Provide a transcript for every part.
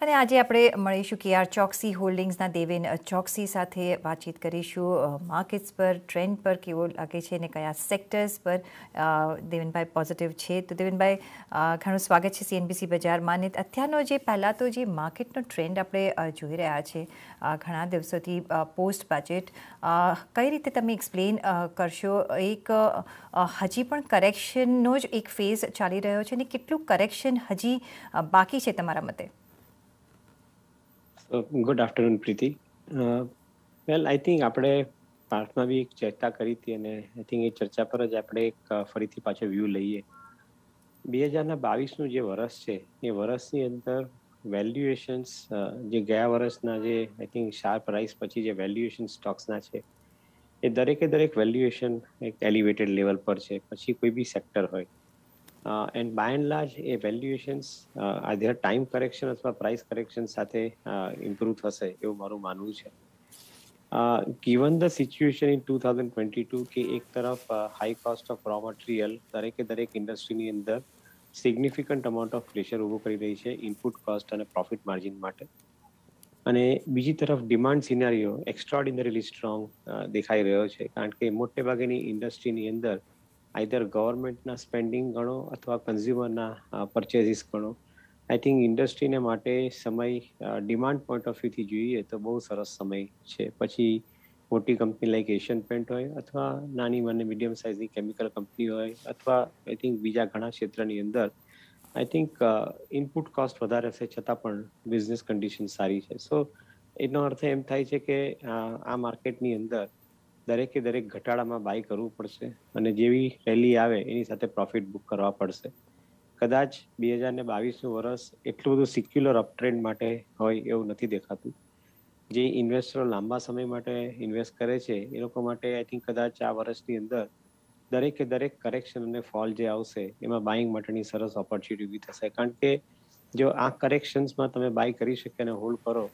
અને આજે આપણે મળીશું કે આર ચોકસી હોલ્ડિંગ્સના દેવેન ચોકસી સાથે વાતચીત કરીશું. માર્કેટ્સ પર ટ્રેન્ડ પર કેવો લાગે છે અને કયા સેક્ટર્સ પર? દેવેનભાઈ પોઝિટિવ છે. તો દેવેનભાઈ ઘણું સ્વાગત છે સીએનબીસી બજારમાં અને અત્યારનો જે પહેલાં તો જે માર્કેટનો ટ્રેન્ડ આપણે જોઈ રહ્યા છે ઘણા દિવસોથી પોસ્ટ બજેટ કઈ રીતે તમે એક્સપ્લેન કરશો? એક હજી પણ કરેક્શનનો જ એક ફેઝ ચાલી રહ્યો છે અને કેટલું કરેક્શન હજી બાકી છે તમારા મતે? Good afternoon Preeti well I think આપણે પાર્ટમાં બી એક ચર્ચા કરી હતી અને આઈ થિંક એ ચર્ચા પર જ આપણે એક ફરીથી પાછો વ્યૂ લઈએ. બે હજારના બાવીસનું જે વર્ષ છે, એ વર્ષની અંદર વેલ્યુએશન્સ જે ગયા વર્ષના જે આઈ થિંક શાર્પ રાઇસ પછી જે વેલ્યુએશન સ્ટોક્સના છે, એ દરેકે દરેક વેલ્યુએશન એક એલિવેટેડ લેવલ પર છે. પછી કોઈ બી સેક્ટર હોય. And by and large a valuations either time correction અથવા પ્રાઇસ કરેક્શન સાથે ઇમ્પ્રુવ થશે એવું મારું માનવું છે. Given the situation in two thousand twenty two કે એક તરફ high cost of raw material દરેકે દરેક ઇન્ડસ્ટ્રીની અંદર સિગ્નિફિકન્ટ અમાઉન્ટ ઓફ પ્રેશર ઊભું કરી રહી છે ઇનપુટ કોસ્ટ અને પ્રોફિટ માર્જિન માટે. અને બીજી તરફ ડિમાન્ડ સિનારીઓ એક્સ્ટ્રાઓર્ડિનરીલી સ્ટ્રોંગ દેખાઈ રહ્યો છે. કારણ કે મોટે ભાગેની ઇન્ડસ્ટ્રીની અંદર આઈધર ગવર્મેન્ટના સ્પેન્ડિંગ ગણો અથવા કન્ઝ્યુમરના પરચેઝિસ ગણો. આઈ થિંક ઇન્ડસ્ટ્રીને માટે સમય ડિમાન્ડ પોઈન્ટ ઓફ વ્યૂથી જોઈએ તો બહુ સરસ સમય છે. પછી મોટી કંપની લાઈક એશિયન પેન્ટ હોય અથવા નાની મને મીડિયમ સાઇઝની કેમિકલ કંપની હોય અથવા આઈ થિંક બીજા ઘણા ક્ષેત્રની અંદર આઈ થિંક ઇનપુટ કોસ્ટ વધારે હશે છતાં પણ બિઝનેસ કન્ડિશન સારી છે. સો એનો અર્થ એમ થાય છે કે આ માર્કેટની અંદર દરેકે દરેક ઘટાડામાં બાય કરવું પડશે અને જેવી રેલી આવે એની સાથે પ્રોફિટ બુક કરવા પડશે. કદાચ બે હજાર ને બાવીસનું વર્ષ એટલું બધું સિક્યુલર અપટ્રેન્ડ માટે હોય એવું નથી દેખાતું. જે ઇન્વેસ્ટરો લાંબા સમય માટે ઇન્વેસ્ટ કરે છે, એ લોકો માટે આઈ થિંક કદાચ આ વર્ષની અંદર દરેકે દરેક કરેક્શન અને ફોલ જે આવશે, એમાં બાઇંગ માટેની સરસ ઓપોર્ચ્યુનિટી ઊભી થશે. કારણ કે જો આ કરેક્શન્સમાં તમે બાય કરી શકે અને હોલ્ડ કરો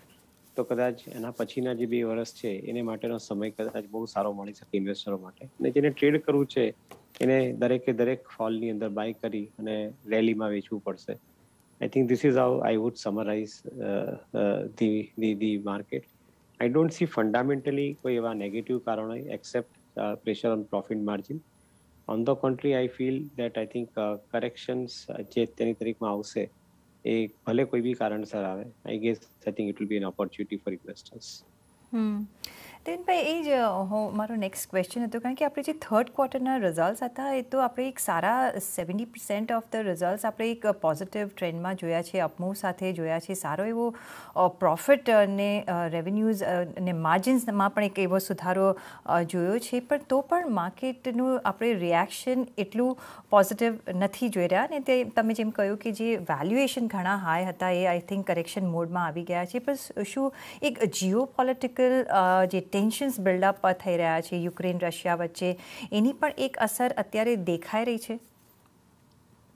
તો કદાચ એના પછીના જે બે વર્ષ છે, એને માટેનો સમય કદાચ બહુ સારો મળી શકે ઇન્વેસ્ટરો માટે. અને જેને ટ્રેડ કરવું છે, એને દરેકે દરેક ફોલની અંદર બાય કરી અને રેલીમાં વેચવું પડશે. I think this is how I would summarize the the the market I don't see fundamentally કોઈ એવા નેગેટિવ કારણો except pressure on profit margin on the country I feel that I think corrections જે તેની તારીખમાં આવશે એ ભલે કોઈ બી કારણસર આવે I guess I think it will be an opportunity for investors દેનભાઈ એ જ હું મારો નેક્સ્ટ ક્વેશ્ચન હતો કારણ કે આપણે જે થર્ડ ક્વાર્ટરના રિઝલ્ટ્સ હતા એ તો આપણે એક સારા seventy percent of the results આપણે એક પોઝિટિવ ટ્રેન્ડમાં જોયા છે અપમૂવ સાથે જોયા છે સારો એવો પ્રોફિટ અને રેવન્યુઝ અને માર્જિન્સમાં પણ એક એવો સુધારો જોયો છે પણ તો પણ માર્કેટનું આપણે રિએક્શન એટલું પોઝિટિવ નથી જોઈ રહ્યા અને તે તમે જેમ કહ્યું કે જે વેલ્યુએશન ઘણા હાઈ હતા, એ આઈ થિંક કરેક્શન મોડમાં આવી ગયા છે, પણ શું એક જીઓ પોલિટિકલ જે ટેન્શન્સ બિલ્ડઅપ થઈ રહ્યા છે, યુક્રેન, રશિયા વચ્ચે. એની પણ એક અસર અત્યારે દેખાઈ રહી છે.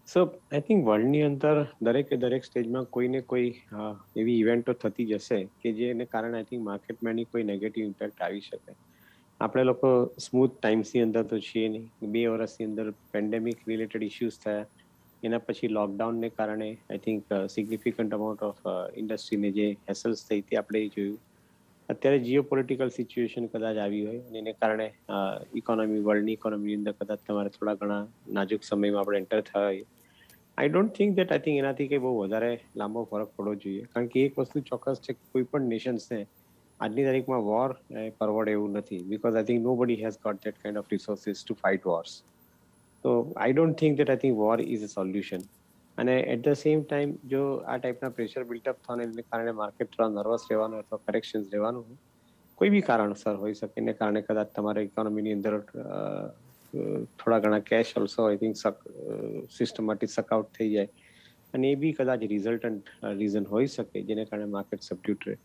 સો આઈ થિંક વર્લ્ડની અંદર દરેકે દરેક સ્ટેજમાં કોઈને કોઈ એવી ઇવેન્ટો થતી જશે કે જેને કારણે આઈ થિંક માર્કેટમાં એની કોઈ નેગેટિવ ઇમ્પેક્ટ આવી શકે. આપણે લોકો સ્મૂથ ટાઈમ્સની અંદર તો છીએ નહીં. બે વર્ષની અંદર પેન્ડેમિક રિલેટેડ ઇસ્યુઝ થયા. એના પછી લોકડાઉનને કારણે I think significant amount of ઇન્ડસ્ટ્રીને જે હેસલ્સ થઈ તે આપણે જોયું. અત્યારે જીઓ પોલિટિકલ સિચ્યુએશન કદાચ આવી હોય અને એને કારણે ઇકોનોમી વર્લ્ડની ઇકોનોમીની અંદર કદાચ તમારે થોડા ઘણા નાજુક સમયમાં આપણે એન્ટર થયા હોઈએ. I don't think that I think એનાથી કંઈ બહુ વધારે લાંબો ફરક પડવો જોઈએ. કારણ કે એક વસ્તુ ચોક્કસ છે કોઈ પણ નેશન્સને આજની તારીખમાં વોર પરવડે એવું નથી. Because I think nobody has got that kind of resources to fight wars તો I don't think that I think war is a solution અને એટ ધ સેમ ટાઈમ જો આ ટાઈપના પ્રેશર બિલ્ટઅપ થવાને કારણે માર્કેટ થોડા નર્વસ રહેવાનું અથવા કરેક્શન રહેવાનું કોઈ બી કારણસર હોઈ શકે. એને કારણે કદાચ તમારા ઇકોનોમીની અંદર થોડા ઘણા cash also I think systematic shakeout થઈ જાય. અને એ બી કદાચ રિઝલ્ટન્ટ રીઝન હોઈ શકે જેને કારણે માર્કેટ સબ્ડ્યુટ રહે.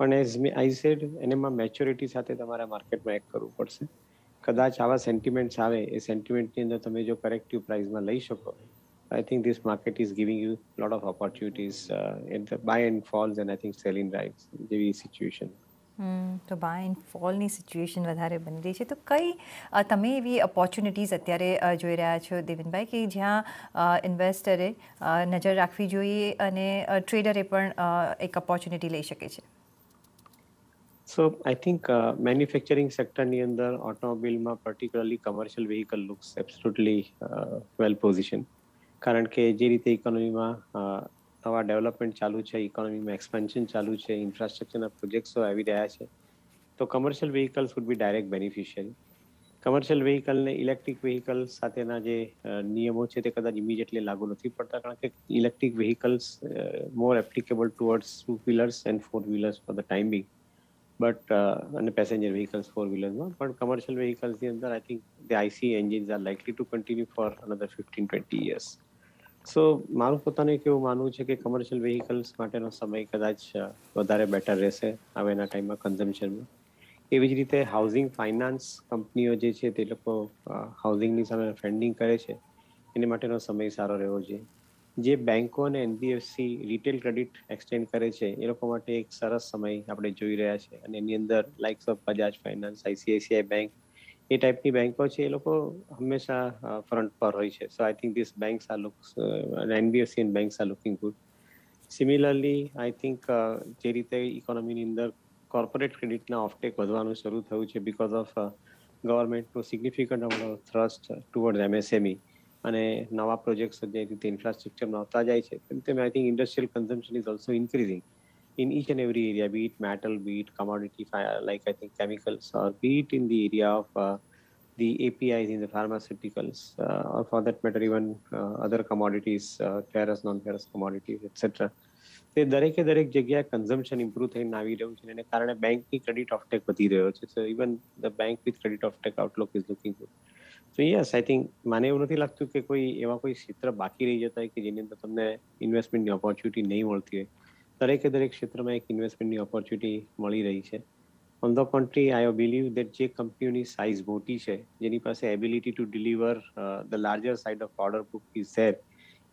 પણ એઝ મે આઈ સેડ એનેમાં મેચ્યોરિટી સાથે તમારે માર્કેટમાં એક કરવું પડશે. કદાચ આવા સેન્ટિમેન્ટ્સ આવે, એ સેન્ટિમેન્ટની અંદર તમે જો કરેક્ટિવ પ્રાઇસમાં લઈ શકો I think this market is giving you a lot of opportunities uh, in the buy and falls and I think selling rights જેવી સિચ્યુએશન તો બાય એન્ડ ફોલની સિચ્યુએશન વધારે બની રહી છે. તો કઈ તમે એવી ઓપોર્ચ્યુનિટીઝ અત્યારે જોઈ રહ્યા છો દેવિનભાઈ કે જ્યાં ઇન્વેસ્ટરે નજર રાખવી જોઈએ અને ટ્રેડરે પણ એક ઓપોર્ચ્યુનિટી લઈ શકે છે? સો આઈ થિંક મેન્યુફેક્ચરિંગ સેક્ટરની અંદર ઓટોમોબિલમાં particularly commercial vehicle looks absolutely well position કારણ કે જે રીતે ઇકોનોમીમાં નવા ડેવલપમેન્ટ ચાલુ છે ઇકોનોમીમાં એક્સપેન્શન ચાલુ છે ઇન્ફ્રાસ્ટ્રક્ચરના પ્રોજેક્ટ્સો આવી રહ્યા છે, તો commercial vehicles would be direct beneficiary commercial વ્હીકલને electric vehicle સાથેના જે નિયમો છે તે કદાચ ઇમિડિયેટલી લાગુ નથી પડતા, કારણ કે electric vehicles more applicable towards two wheelers and four wheelers for the time being but અને પેસેન્જર વ્હીકલ્સ ફોર વ્હીલર્સમાં પણ કમર્શિયલ વ્હીકલ્સની અંદર I think the IC engines are likely to continue for another fifteen twenty years so મારું પોતાનું એક એવું માનવું છે કે કમર્શિયલ વ્હીકલ્સ માટેનો સમય કદાચ વધારે બેટર રહેશે હવેના ટાઈમમાં કન્ઝમ્પશનમાં એવી જ રીતે હાઉસિંગ ફાઇનાન્સ કંપનીઓ જે છે તે લોકો હાઉસિંગની સામે ફંડિંગ કરે છે, એની માટેનો સમય સારો રહેવો જોઈએ. જે બેન્કો અને એનબીએફસી રિટેલ ક્રેડિટ એક્સટેન્ડ કરે છે, એ લોકો માટે એક સરસ સમય આપણે જોઈ રહ્યા છે. અને એની અંદર likes of Bajaj finance ICICI bank એ ટાઈપની બેંકો છે, એ લોકો હંમેશા ફ્રન્ટ પર હોય છે. So I think this banks are looks NBFC and banks are looking good similarly I think જે રીતે ઇકોનોમીની અંદર કોર્પોરેટ ક્રેડિટના ઓફટેક વધવાનું શરૂ થયું છે because of ગવર્મેન્ટનું significant amount thrust toward MSME અને નવા પ્રોજેક્ટ્સ જે રીતે ઇન્ફ્રાસ્ટ્રક્ચરમાં આવતા જાય છે. તેમ તેમ I think industrial consumption is also increasing in each and every area, be it metal, be it commodity, like I think chemicals, or be it in the area of uh, the APIs in the pharmaceuticals, uh, or for that matter, even uh, other commodities, ferrous, non-ferrous commodities, etc. તે દરેકે દરેક જગ્યાએ consumption improve થઈને આવી રહ્યું છે અને કારણે બેંકની ક્રેડિટ ઓફટેક વધી રહ્યો છે so even the bank with credit offtake outlook is looking good તો યસ આઈ થિંક મને એવું નથી લાગતું કે કોઈ એવા કોઈ ક્ષેત્ર બાકી રહી જતા હોય કે જેની અંદર તમને ઇન્વેસ્ટમેન્ટની ઓપોર્ચ્યુનિટી નહીં મળતી હોય દરેકે દરેક ક્ષેત્રમાં એક ઇન્વેસ્ટમેન્ટની ઓપોર્ચ્યુનિટી મળી રહી છે. On the country I believe that જે કંપનીઓની સાઇઝ મોટી છે, જેની પાસે ability to deliver the larger side of order book is there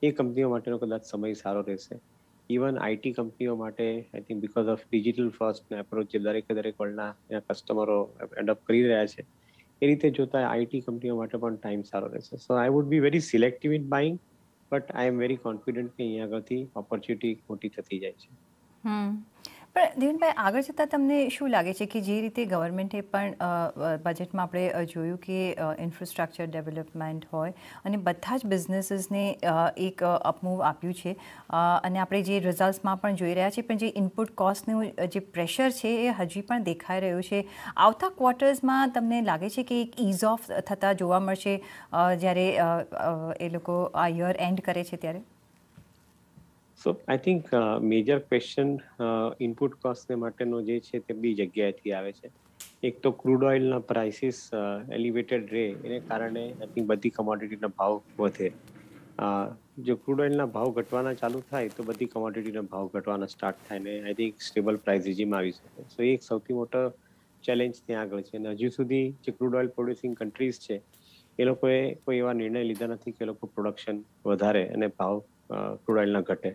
એ કંપનીઓ માટેનો કદાચ સમય સારો રહેશે. ઇવન આઈટી કંપનીઓ માટે I think because of digital first approach જે દરેકે દરેક વર્લ્ડના કસ્ટમરો એડપ્ટ કરી રહ્યા છે, એ રીતે જોતા આઈટી કંપનીઓ માટે પણ ટાઈમ સારો રહેશે. So I would be very selective in buying but I am very confident કે અહીંયા આગળથી ઓપોર્ચ્યુનિટી મોટી થતી જાય છે. પણ દેવનભાઈ આગળ જતાં તમને શું લાગે છે કે જે રીતે ગવર્મેન્ટે પણ બજેટમાં આપણે જોયું કે ઇન્ફ્રાસ્ટ્રક્ચર ડેવલપમેન્ટ હોય અને બધા જ બિઝનેસીસને એક અપમૂવ આપ્યું છે. અને આપણે જે રિઝલ્ટ્સમાં પણ જોઈ રહ્યા છીએ, પણ જે ઇનપુટ કોસ્ટનું જે પ્રેશર છે એ હજી પણ દેખાઈ રહ્યું છે. આવતા ક્વાર્ટર્સમાં તમને લાગે છે કે એક ઇઝ ઓફ થતાં જોવા મળશે જ્યારે એ લોકો આ યર એન્ડ કરે છે ત્યારે? So I think major question input કોસ્ટને માટેનો જે છે તે બી જગ્યાએથી આવે છે. એક તો ક્રૂડ ઓઇલના પ્રાઇસીસ એલિવેટેડ રહે, એને કારણે આઈ થિંક બધી કમોડિટીના ભાવ વધે. જો ક્રૂડ ઓઇલના ભાવ ઘટવાના ચાલુ થાય, તો બધી કમોડિટીના ભાવ ઘટવાના સ્ટાર્ટ થાય ને I think stable price regime આવી શકે. સો એક સૌથી મોટો ચેલેન્જ ત્યાં આગળ છે. અને હજુ સુધી જે ક્રૂડ ઓઇલ પ્રોડ્યુસિંગ કન્ટ્રીઝ છે, એ લોકોએ કોઈ એવા નિર્ણય લીધા નથી કે લોકો પ્રોડક્શન વધારે અને ભાવ ક્રૂડ ઓઇલના ઘટે.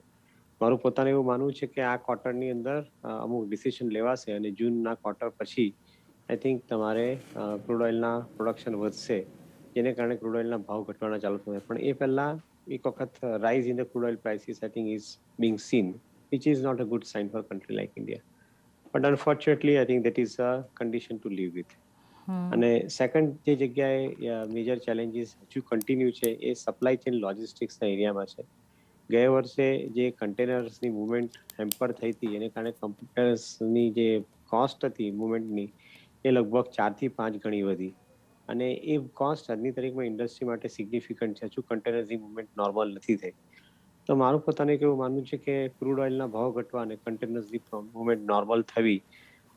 મારું પોતાનું એવું માનવું છે કે આ ક્વાર્ટરની અંદર અમુક ડિસિશન લેવાશે અને જૂનના ક્વાર્ટર પછી આઈ થિંક તમારે ક્રૂડ ઓઇલના પ્રોડક્શન વધશે. જેને કારણે ક્રૂડ ઓઇલના ભાવ ઘટવાના ચાલુ થશે પણ એ પહેલાં એક વખત rise in the crude oil prices I think is being seen which is not a good sign for country like India but unfortunately I think that is a condition to live with અને second જે જગ્યાએ major challenges હજુ continue છે એ supply chain લોજિસ્ટિક્સના એરિયામાં છે. ગયા વર્ષે જે કન્ટેનર્સની મુવમેન્ટ હેમ્પર થઈ હતી, એને કારણે કમ્પ્યુટર્સની જે કોસ્ટ હતી મુવમેન્ટની એ લગભગ ચારથી પાંચ ગણી વધી. અને એ કોસ્ટ આજની તારીખમાં ઇન્ડસ્ટ્રી માટે સિગ્નિફિકન્ટ છે. હજુ કન્ટેનર્સની મુવમેન્ટ નોર્મલ નથી થઈ. તો મારું પોતાને એવું માનવું છે કે ક્રૂડ ઓઇલના ભાવ ઘટવા અને કન્ટેનર્સની મુવમેન્ટ નોર્મલ થવી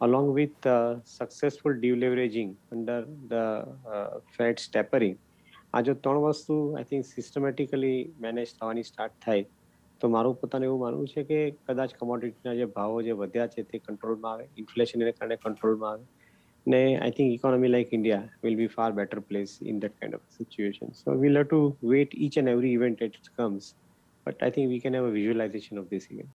along with successful deleveraging under the Fed tapering આ જો ત્રણ વસ્તુ આઈ થિંક સિસ્ટમેટિકલી મેનેજ થવાની સ્ટાર્ટ થાય. તો મારું પોતાનું એવું માનવું છે કે કદાચ કમોડિટીના જે ભાવો જે વધ્યા છે તે કંટ્રોલમાં આવે ઇન્ફ્લેશન એને કારણે કંટ્રોલમાં આવે. ને I think economy like India will be far better place in that kind of situation so we'll have to wait each and every event it comes but I think we can have a visualization of this event.